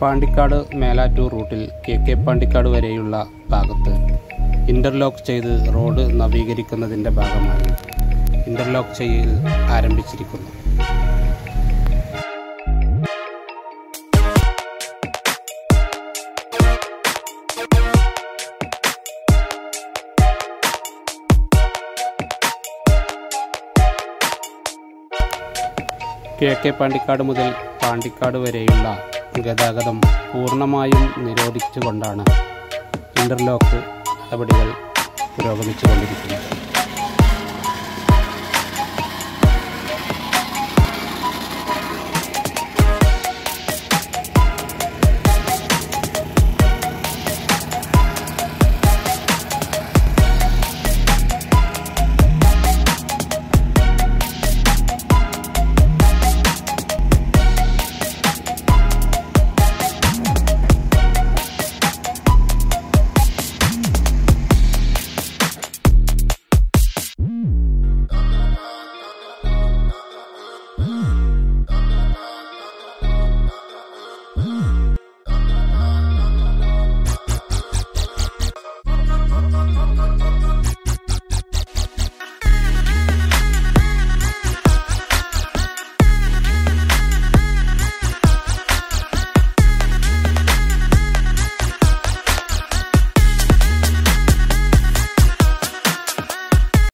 പാണ്ടിക്കാട് മേലാറ്റൂർ റൂട്ടിൽ K K Pandikkad വരെയുള്ള ഭാഗത്ത് ഇന്റർലോക്ക് ചെയ്ത് റോഡ് നവീകരിക്കുന്നതിന്റെ ഭാഗമായി ഇന്റർലോക്ക് ചെയ്യൽ ആരംഭിച്ചിരിക്കുന്നു. കിഴക്കേ പാണ്ടിക്കാട് മുതൽ പാണ്ടിക്കാട് വരെയുള്ള ഗതാഗതം പൂർണമായും നിരോധിച്ചുകൊണ്ടാണ് ഇന്റർലോക്ക് നടപടികൾ പുരോഗമിച്ചുകൊണ്ടിരിക്കുന്നത്.